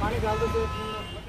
पानी डाल दो